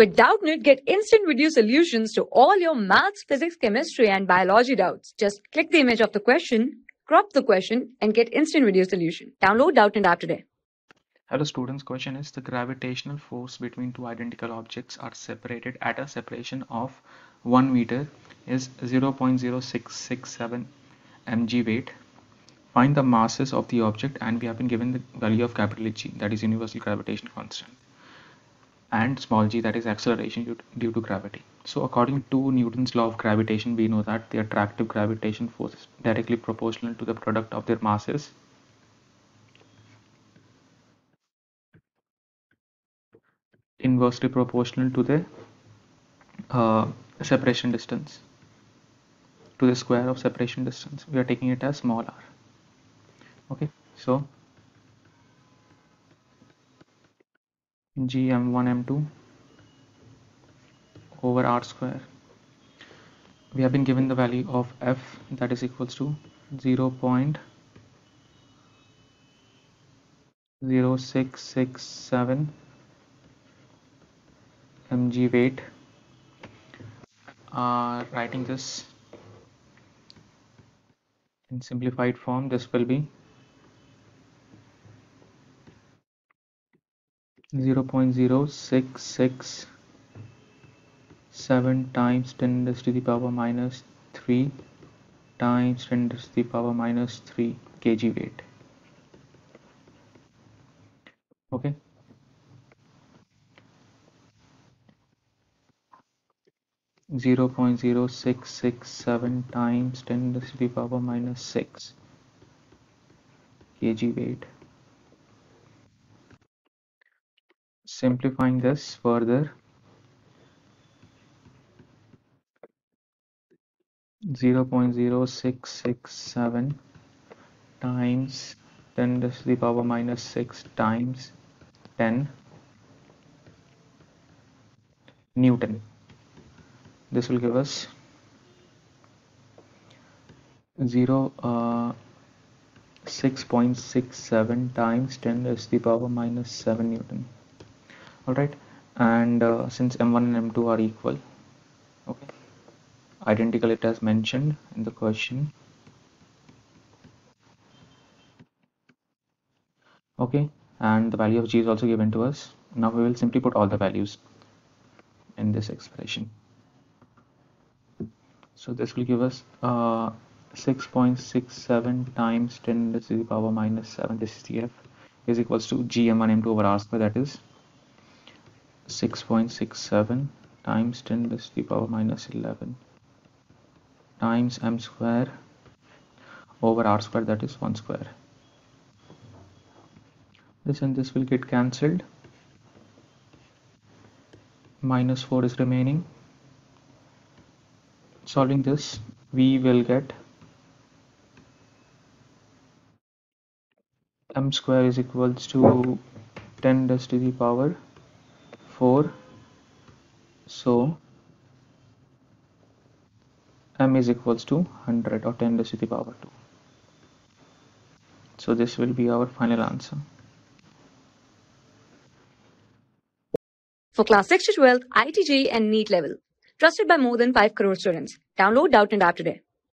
With Doubtnut, get instant video solutions to all your maths, physics, chemistry, and biology doubts. Just click the image of the question, crop the question, and get instant video solution. Download Doubtnut app today. Hello students, question is the gravitational force between two identical objects are separated at a separation of 1 meter is 0.0667 mg weight. Find the masses of the object and we have been given the value of capital G that is universal gravitation constant and small g that is acceleration due to, gravity. So according to Newton's law of gravitation we know that the attractive gravitation force is directly proportional to the product of their masses. Inversely proportional to the uh, separation distance to the square of separation distance. We are taking it as small r. Okay so g m1 m2 over r square. We have been given the value of f that is equals to 0 0.0667 mg weight. Uh, writing this in simplified form this will be 0 0.0667 times 10 to the power minus 3 times 10 to the power minus 3 kg weight okay 0.0667 times 10 to the power minus 6 kg weight. Simplifying this further, 0.0667 times 10 to the power minus 6 times 10 Newton. This will give us 0 uh, 6.67 times 10 to the power minus 7 newton all right and uh, since m1 and m2 are equal okay identical it as mentioned in the question. Okay and the value of g is also given to us. Now we will simply put all the values in this expression. So this will give us uh, 6.67 times 10 to the power minus 7 this is the f is equals to gm1 m2 over r square that is 6.67 times 10 to the power minus 11 times m square over r square that is 1 square. This and this will get cancelled. Minus 4 is remaining. Solving this we will get m square is equals to 10 to the power 4 so m is equals to 100 or 10 to the power 2 so this will be our final answer For class 6 to 12, IIT JEE and NEET level. Trusted by more than 5 crore students. Download Doubtnut app today.